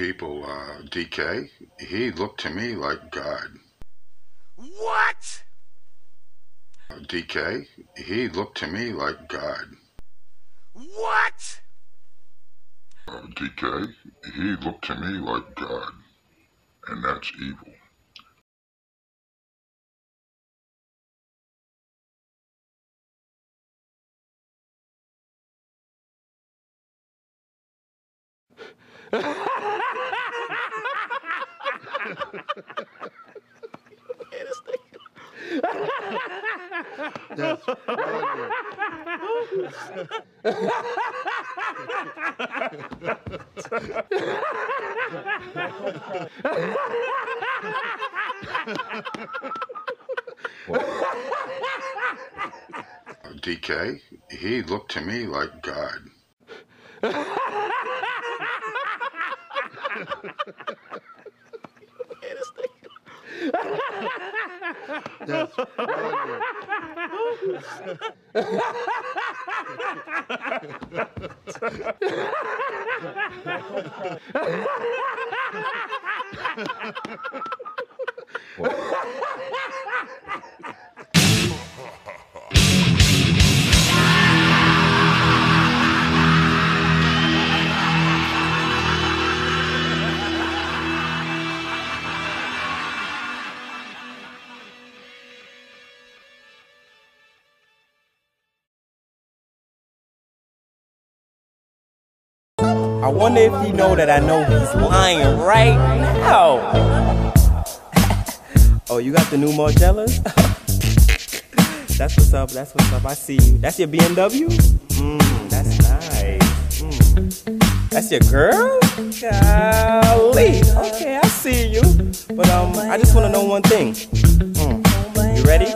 people, uh, DK, he looked to me like God. What? DK, he looked to me like God. What? Uh, DK, he looked to me like God. And that's evil. DK, he looked to me like God. That's funny. I wonder if you know that I know he's lying right now. oh, you got the new Margielas? that's what's up, that's what's up. I see you. That's your BMW? Mmm, that's nice. Mm. That's your girl? Golly. Okay, I see you. But um, I just wanna know one thing. Mm. You ready?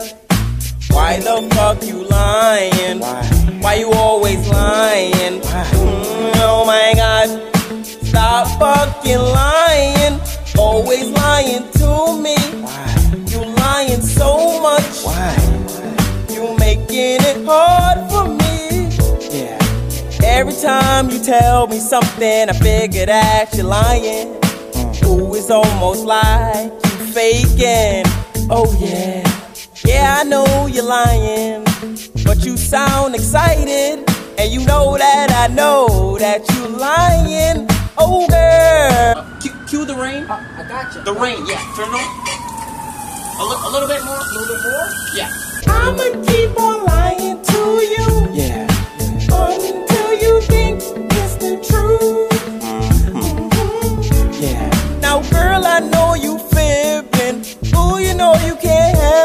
Why the fuck you lying? Why you always lying? Time you tell me something, I figure that you're lying. Ooh, it's almost like you faking. Oh yeah. Yeah, I know you're lying, but you sound excited, and you know that I know that you're lying. Oh, girl. Cue, cue the rain. I got you. The rain, yeah. Turn it on. A, li- a little bit more. A little bit more. Yeah. I'ma keep on lying know you can't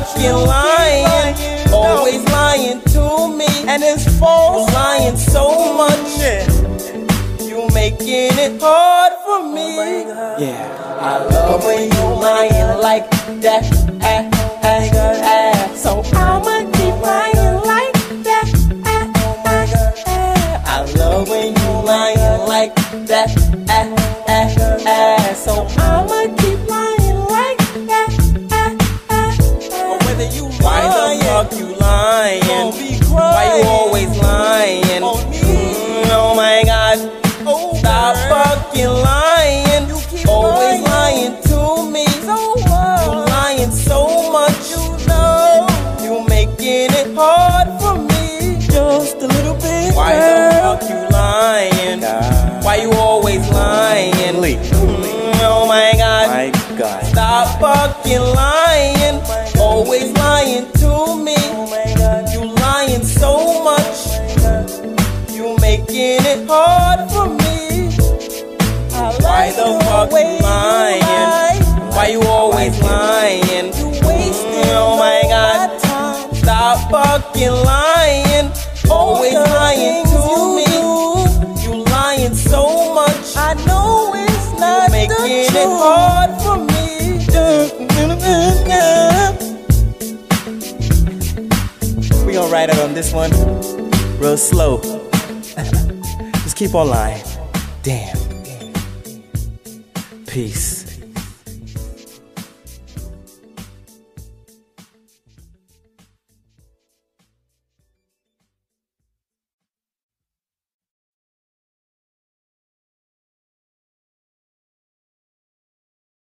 Fucking lying. Always lying to me. And it's false. Lying so much. You making it hard for me. Yeah. I love when you lying like that. Ah, ah, ah. So I'ma keep lying like that. Ah, ah, ah. I love when you lying like that. Ah, Why the fuck you lying? Why you always lying? Mm, oh my god. Stop fucking lying. Always lying to me. You lying so much. You know. You making it hard for me. Just a little bit. Why the fuck you lying? Why you always lying? Mm, oh my god. Stop fucking lying. Making it hard for me. We gonna ride it on this one real slow. Just keep on lying. Damn. Peace.